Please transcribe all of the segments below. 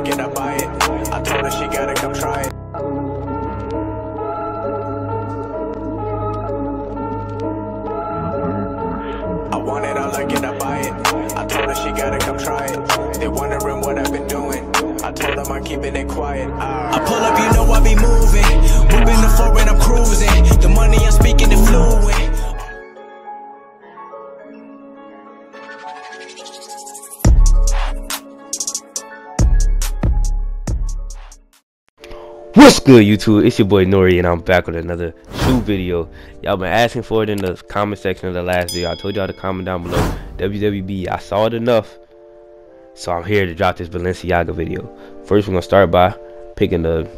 like it, I buy it. I told her she gotta come try it. I want it, I like it, I buy it. I told her she gotta come try it. They wondering what I've been doing. I told them I'm keeping it quiet. I pull up, you know I be moving. Whipping the four and I'm cruising. The money I'm speaking What's good YouTube? It's your boy Norri and I'm back with another shoe video. Y'all been asking for it in the comment section of the last video. I told y'all to comment down below. WWB, I saw it enough. So I'm here to drop this Balenciaga video. First we're gonna start by picking the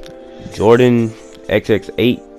Jordan XX8.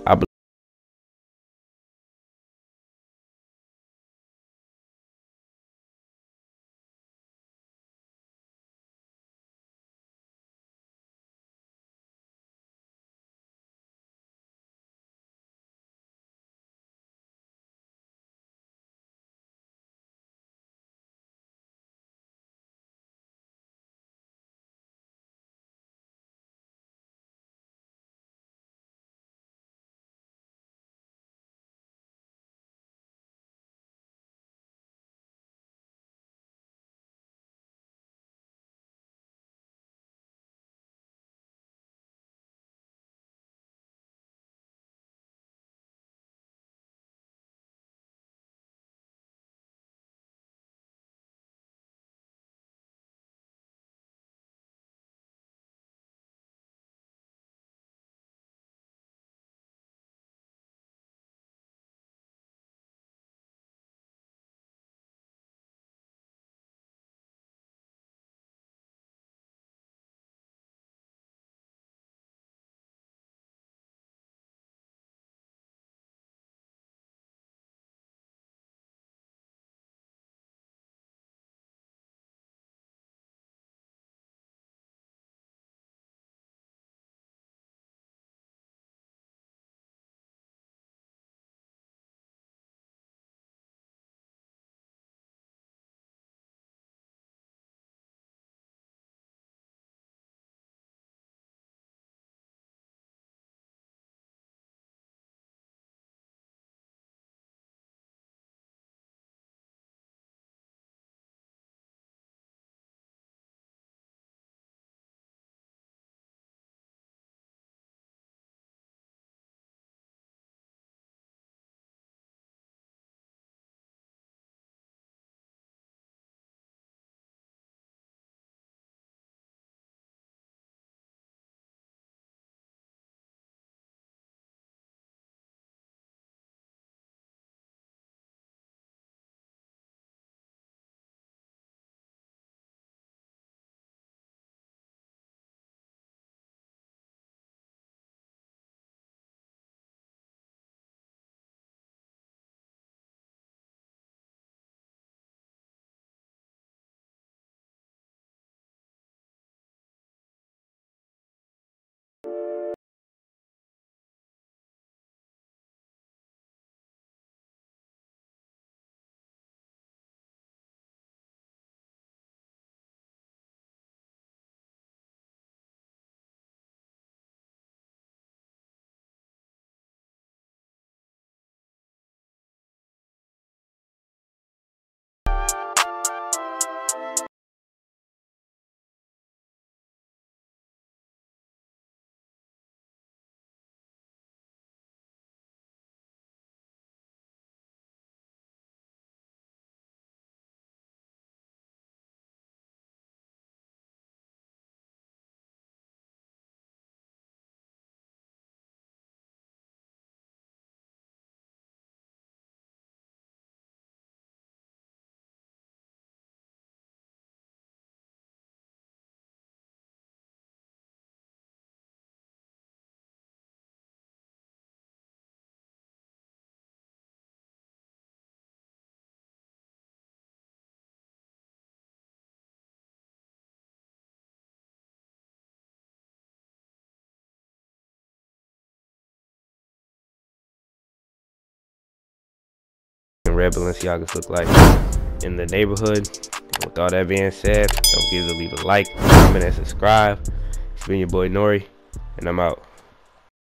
Believe red Balenciagas look like in the neighborhood with all that being said, don't forget to leave a like, comment, and subscribe. It's been your boy Norri, and I'm out.